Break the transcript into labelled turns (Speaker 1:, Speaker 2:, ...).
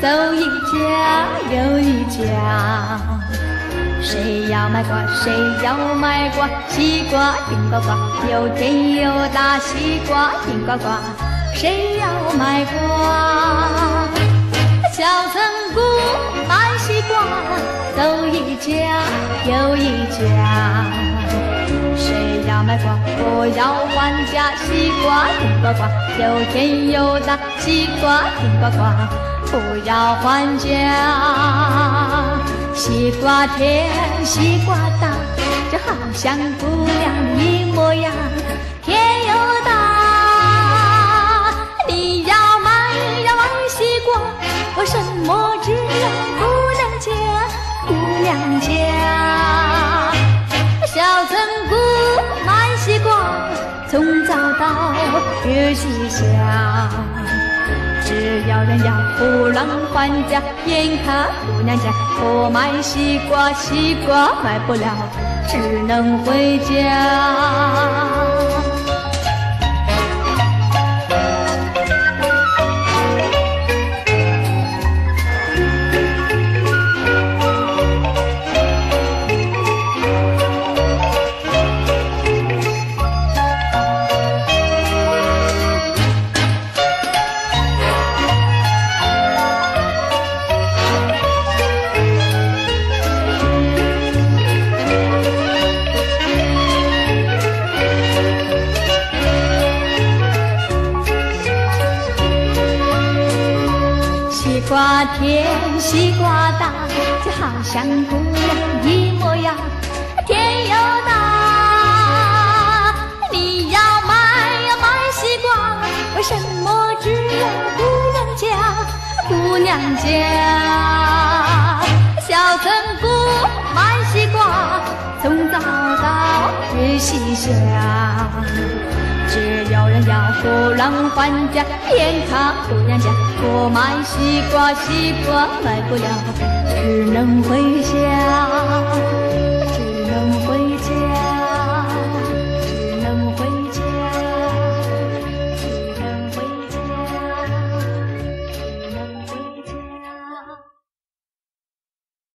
Speaker 1: 走一家又一家。谁要买瓜？谁要买瓜？西瓜顶呱呱，又甜又大。西瓜顶呱呱，谁要买瓜？小村姑买西瓜，走一家又一家。谁要买瓜？我要还价。西瓜顶呱呱，又甜又大。西瓜顶呱呱，不要还价。西瓜甜，西瓜大，就好像姑娘一模样，甜又大。你要买要买西瓜，为什么只有姑娘家？姑娘家。小村姑卖西瓜，从早到日西下。要人要不让还价，眼看姑娘家不卖西瓜，西瓜卖不了，只能回家。瓜甜，西瓜大，就好像姑娘一模样，甜又大。你要买呀买西瓜，为什么只有姑娘家？姑娘家。小村姑卖西瓜，从早到日西下。只有人要不让还价，偏他姑娘家不买西瓜，西瓜卖不了，只能回。